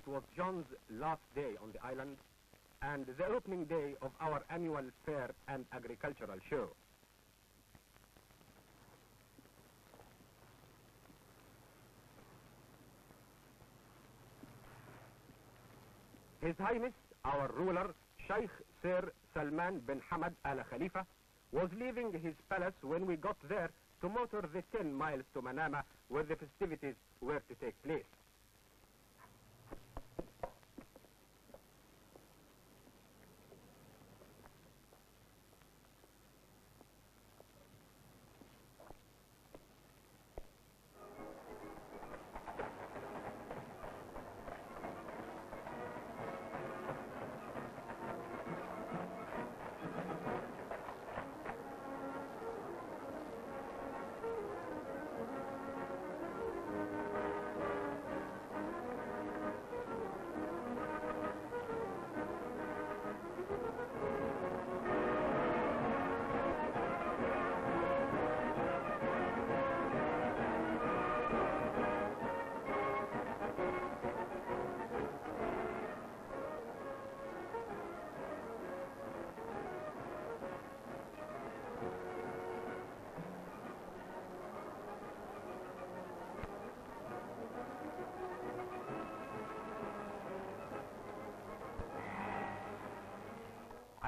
It was John's last day on the island and the opening day of our annual fair and agricultural show. His Highness, our ruler, Sheikh Sir Salman bin Hamad Al Khalifa, was leaving his palace when we got there to motor the 10 miles to Manama where the festivities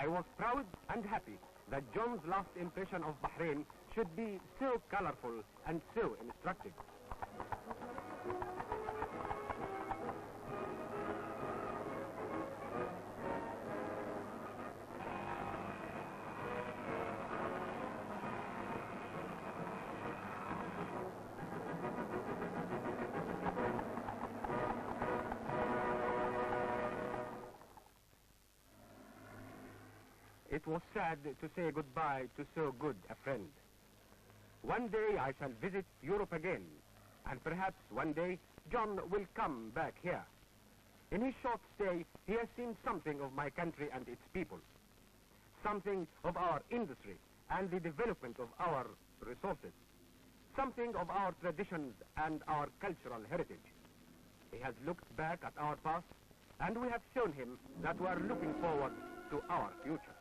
I was proud and happy that John's last impression of Bahrain should be so colorful and so instructive. It was sad to say goodbye to so good a friend. One day I shall visit Europe again, and perhaps one day John will come back here. In his short stay, he has seen something of my country and its people, something of our industry and the development of our resources, something of our traditions and our cultural heritage. He has looked back at our past, and we have shown him that we are looking forward to our future.